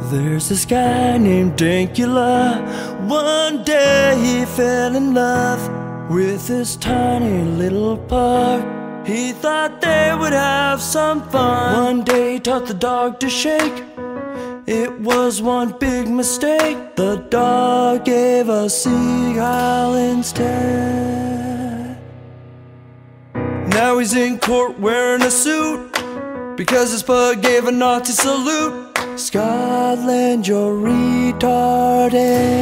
There's this guy named Dankula. One day he fell in love with this tiny little pug. He thought they would have some fun. One day he taught the dog to shake. It was one big mistake. The dog gave a seagull instead. Now he's in court wearing a suit because his pug gave a Nazi salute. Scotland, you're retarded.